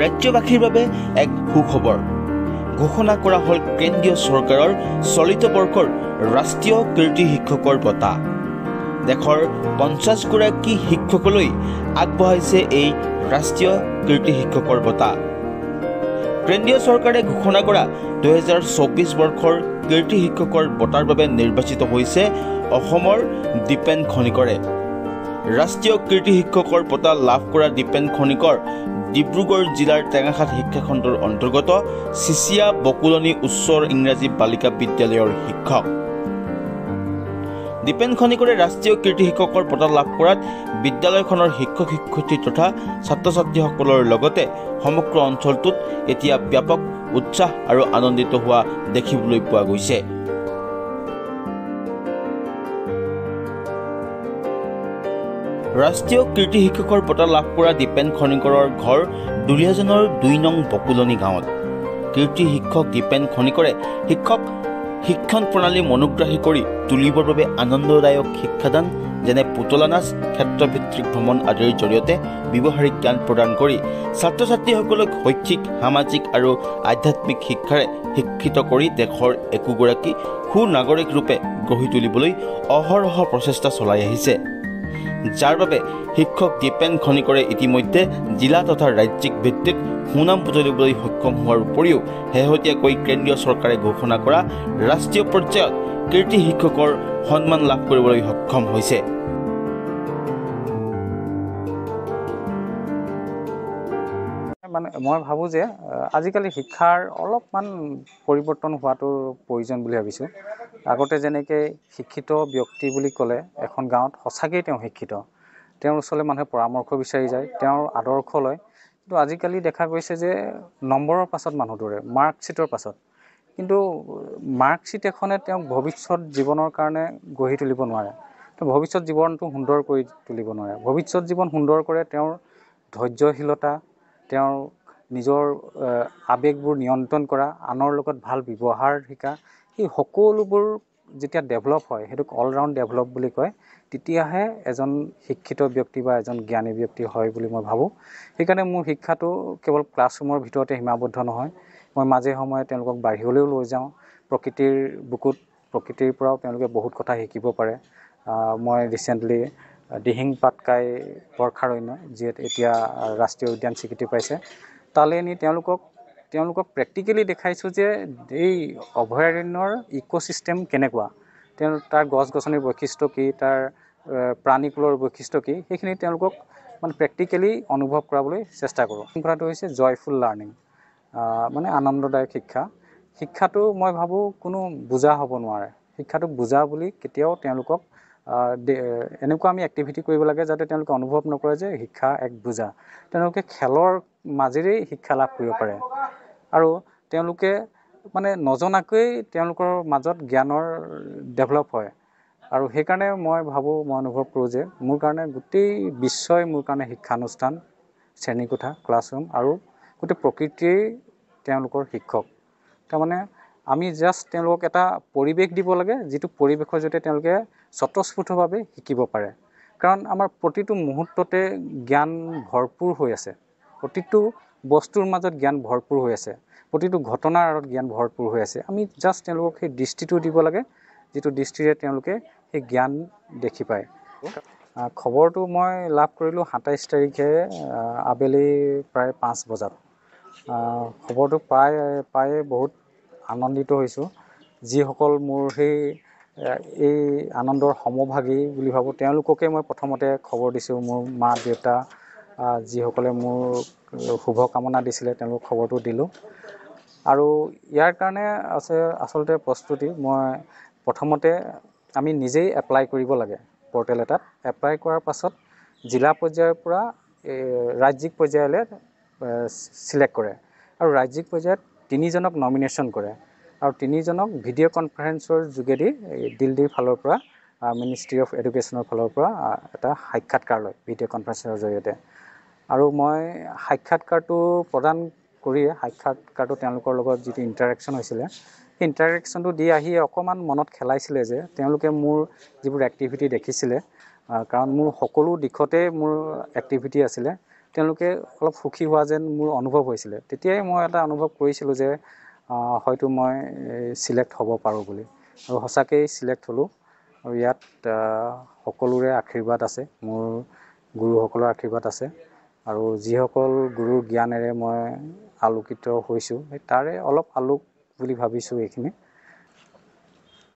ৰাজ্যবাসীৰ বাবে এক সুখবৰ। ঘোষণা কৰা হ'ল কেন্দ্ৰীয় চৰকাৰৰ চলিত বৰ্ষৰ ৰাষ্ট্ৰীয় কীৰ্তি শিক্ষকৰ বঁটা। দেশৰ পঞ্চাছগৰাকী শিক্ষকলৈ আগবঢ়াইছে এই ৰাষ্ট্ৰীয় কীৰ্তি শিক্ষকৰ বঁটা। কেন্দ্ৰীয় চৰকাৰে ঘোষণা কৰা দুহেজাৰ চৌবিছ বৰ্ষৰ কীৰ্তি শিক্ষকৰ বঁটাৰ বাবে নিৰ্বাচিত হৈছে অসমৰ দীপেন খনিকৰে। ৰাষ্ট্ৰীয় কীৰ্তি শিক্ষকৰ বঁটা লাভ কৰা দীপেন খনিকৰ ডিব্ৰুগড় জিলাৰ টেঙাখাত শিক্ষাখণ্ডৰ অন্তৰ্গত চিচিয়া বকুলনি উচ্চ ইংৰাজী বালিকা বিদ্যালয়ৰ শিক্ষক। দীপেন খনিকৰে ৰাষ্ট্ৰীয় কীৰ্তি শিক্ষকৰ বঁটা লাভ কৰাত বিদ্যালয়খনৰ শিক্ষক শিক্ষয়িত্ৰী তথা ছাত্ৰ ছাত্ৰীসকলৰ লগতে সমগ্ৰ অঞ্চলটোত এতিয়া ব্যাপক উৎসাহ আৰু আনন্দিত হোৱা দেখিবলৈ পোৱা গৈছে। ৰাষ্ট্ৰীয় কীৰ্তি শিক্ষকৰ বঁটা লাভ কৰা দীপেন খনিকৰৰ ঘৰ দুলীয়াজনৰ দুই নং বকুলনি গাঁৱত। কীৰ্তি শিক্ষক দীপেন খনিকৰে শিক্ষক শিক্ষণ প্ৰণালী মনোগ্ৰাহী কৰি তুলিবৰ বাবে আনন্দদায়ক শিক্ষাদান যেনে পুতলা নাচ ক্ষেত্ৰভিত্তিক ভ্ৰমণ আদিৰ জৰিয়তে ব্যৱহাৰিক জ্ঞান প্ৰদান কৰি ছাত্ৰ ছাত্ৰীসকলক শৈক্ষিক সামাজিক আৰু আধ্যাত্মিক শিক্ষাৰে শিক্ষিত কৰি দেশৰ একোগৰাকী সুনাগৰিক ৰূপে গঢ়ি তুলিবলৈ অহৰহ প্ৰচেষ্টা চলাই আহিছে। যাৰ বাবে শিক্ষক দীপেন খনিকৰে ইতিমধ্যে জিলা তথা ৰাজ্যিক ভিত্তিত সুনাম বুটলিবলৈ সক্ষম হোৱাৰ উপৰিও শেহতীয়াকৈ কেন্দ্ৰীয় চৰকাৰে ঘোষণা কৰা ৰাষ্ট্ৰীয় পৰ্যায়ত কীৰ্তি শিক্ষকৰ সন্মান লাভ কৰিবলৈ সক্ষম হৈছে। মানে মই ভাবোঁ যে আজিকালি শিক্ষাৰ অলপমান পৰিৱৰ্তন হোৱাটো প্ৰয়োজন বুলি ভাবিছোঁ। আগতে যেনেকৈ শিক্ষিত ব্যক্তি বুলি ক'লে এখন গাঁৱত সঁচাকৈয়ে তেওঁ শিক্ষিত। তেওঁৰ ওচৰলৈ মানুহে পৰামৰ্শ বিচাৰি যায় তেওঁৰ আদৰ্শ লয়। কিন্তু আজিকালি দেখা গৈছে যে নম্বৰৰ পাছত মানুহ দৌৰে মাৰ্কশ্বিটৰ পাছত। কিন্তু মাৰ্কশ্বিট এখনে তেওঁক ভৱিষ্যত জীৱনৰ কাৰণে গঢ়ি তুলিব নোৱাৰে। তেওঁ ভৱিষ্যত জীৱনটো সুন্দৰ কৰি তুলিব নোৱাৰে। ভৱিষ্যত জীৱন সুন্দৰ কৰে তেওঁৰ ধৈৰ্যশীলতা তেওঁৰ নিজৰ আৱেগবোৰ নিয়ন্ত্ৰণ কৰা আনৰ লগত ভাল ব্যৱহাৰ শিকা সেই সকলোবোৰ যেতিয়া ডেভেলপ হয় সেইটোক অলৰাউণ্ড ডেভেলপ বুলি কয় তেতিয়াহে এজন শিক্ষিত ব্যক্তি বা এজন জ্ঞানী ব্যক্তি হয় বুলি মই ভাবোঁ। সেইকাৰণে মোৰ শিক্ষাটো কেৱল ক্লাছৰুমৰ ভিতৰতে সীমাবদ্ধ নহয় মই মাজে সময়ে তেওঁলোকক বাহিৰলৈও লৈ যাওঁ প্ৰকৃতিৰ বুকুত প্ৰকৃতিৰ পৰাও তেওঁলোকে বহুত কথা শিকিব পাৰে। মই ৰিচেণ্টলি দিহিং পাটকাই বৰ্ষাৰণ্য যিহেতু এতিয়া ৰাষ্ট্ৰীয় উদ্যান স্বীকৃতি পাইছে। তালৈ নি তেওঁলোকক তেওঁলোকক প্ৰেক্টিকেলি দেখাইছোঁ যে এই অভয়াৰণ্যৰ ইক'ছিষ্টেম কেনেকুৱা। তেওঁ তাৰ গছ গছনিৰ বৈশিষ্ট্য কি তাৰ প্ৰাণীকুলৰ বৈশিষ্ট্য কি সেইখিনি তেওঁলোকক মানে প্ৰেক্টিকেলি অনুভৱ কৰাবলৈ চেষ্টা কৰোঁ। শৃংখলাটো হৈছে জয়ফুল লাৰ্ণিং মানে আনন্দদায়ক শিক্ষা। শিক্ষাটো মই ভাবোঁ কোনো বুজা হ'ব নোৱাৰে। শিক্ষাটোক বুজা বুলি কেতিয়াও তেওঁলোকক এনেকুৱা আমি এক্টিভিটি কৰিব লাগে যাতে তেওঁলোকে অনুভৱ নকৰে যে শিক্ষা এক বুজা। তেওঁলোকে খেলৰ মাজেৰেই শিক্ষা লাভ কৰিব পাৰে। আৰু তেওঁলোকে মানে নজনাকৈ তেওঁলোকৰ মাজত জ্ঞানৰ ডেভেলপ হয়। আৰু সেইকাৰণে মই ভাবোঁ মই অনুভৱ কৰোঁ যে মোৰ কাৰণে গোটেই বিশ্বই মোৰ কাৰণে শিক্ষানুষ্ঠান শ্ৰেণীকোঠা ক্লাছৰুম আৰু গোটেই প্ৰকৃতিয়েই তেওঁলোকৰ শিক্ষক। তাৰমানে আমি জাষ্ট তেওঁলোকক এটা পৰিৱেশ দিব লাগে যিটো পৰিৱেশৰ জৰিয়তে তেওঁলোকে স্বতঃস্ফূৰ্তভাৱে শিকিব পাৰে। কাৰণ আমাৰ প্ৰতিটো মুহূৰ্ততে জ্ঞান ভৰপূৰ হৈ আছে। প্ৰতিটো বস্তুৰ মাজত জ্ঞান ভৰপূৰ হৈ আছে। প্ৰতিটো ঘটনাৰ আঁৰত জ্ঞান ভৰপূৰ হৈ আছে। আমি জাষ্ট তেওঁলোকক সেই দৃষ্টিটো দিব লাগে যিটো দৃষ্টিৰে তেওঁলোকে সেই জ্ঞান দেখি পায়। খবৰটো মই লাভ কৰিলোঁ সাতাইছ তাৰিখে আবেলি প্ৰায় পাঁচ বজাত। খবৰটো পাই পায়ে বহুত আনন্দিত হৈছোঁ। যিসকল মোৰ সেই এই আনন্দৰ সমভাগী বুলি ভাবোঁ তেওঁলোককে মই প্ৰথমতে খবৰ দিছোঁ। মোৰ মা দেউতা যিসকলে মোৰ শুভকামনা দিছিলে তেওঁলোকক খবৰটো দিলোঁ। আৰু ইয়াৰ কাৰণে আছে আচলতে প্ৰস্তুতি। মই প্ৰথমতে আমি নিজেই এপ্লাই কৰিব লাগে পৰ্টেল এটাত। এপ্লাই কৰাৰ পাছত জিলা পৰ্যায়ৰ পৰা ৰাজ্যিক পৰ্যায়লৈ চিলেক্ট কৰে। আৰু ৰাজ্যিক পৰ্যায়ত তিনিজনক নমিনেশ্যন কৰে। আৰু তিনিজনক ভিডিঅ' কনফাৰেঞ্চৰ যোগেদি দিল্লীৰ ফালৰ পৰা মিনিষ্ট্ৰী অফ এডুকেশ্যনৰ ফালৰ পৰা এটা সাক্ষাৎকাৰ লয় ভিডিঅ' কনফাৰেঞ্চৰ জৰিয়তে। আৰু মই সাক্ষাৎকাৰটো প্ৰদান কৰিয়ে সাক্ষাৎকাৰটো তেওঁলোকৰ লগত যিটো ইণ্টাৰেকশ্যন হৈছিলে সেই ইণ্টাৰেকশ্যনটো দি আহি অকণমান মনত খেলাইছিলে যে তেওঁলোকে মোৰ যিবোৰ এক্টিভিটি দেখিছিলে কাৰণ মোৰ সকলো দিশতে মোৰ এক্টিভিটি আছিলে। তেওঁলোকে অলপ সুখী হোৱা যেন মোৰ অনুভৱ হৈছিলে। তেতিয়াই মই এটা অনুভৱ কৰিছিলোঁ যে হয়তো মই চিলেক্ট হ'ব পাৰোঁ বুলি। আৰু সঁচাকৈয়ে চিলেক্ট হ'লোঁ। আৰু ইয়াত সকলোৰে আশীৰ্বাদ আছে। মোৰ গুৰুসকলৰ আশীৰ্বাদ আছে। আৰু যিসকল গুৰুৰ জ্ঞানেৰে মই আলোকিত হৈছোঁ সেই তাৰে অলপ আলোক বুলি ভাবিছোঁ এইখিনি।